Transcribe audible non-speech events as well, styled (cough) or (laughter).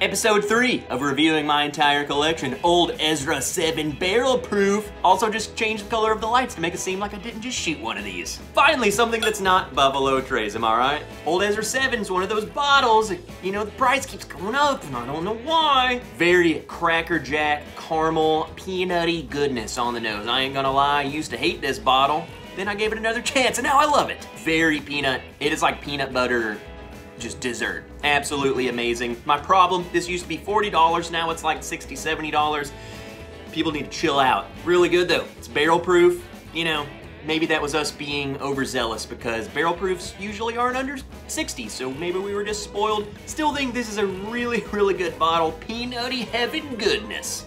Episode 3 of reviewing my entire collection, Old Ezra 7 Barrel Proof. Also just changed the color of the lights to make it seem like I didn't just shoot one of these. Finally, something that's not Buffalo Trace, am I right? Old Ezra 7's one of those bottles, you know, the price keeps going up and I don't know why. Very Cracker Jack, caramel, peanutty goodness on the nose. I ain't gonna lie, I used to hate this bottle. Then I gave it another (laughs) chance and now I love it. Very peanut. It is like peanut butter just dessert. Absolutely amazing. My problem, this used to be $40, now it's like $60, $70. People need to chill out. Really good though. It's barrel proof, you know, maybe that was us being overzealous because barrel proofs usually aren't under 60, so maybe we were just spoiled. Still think this is a really, (laughs) really good bottle. Peanutty heaven goodness.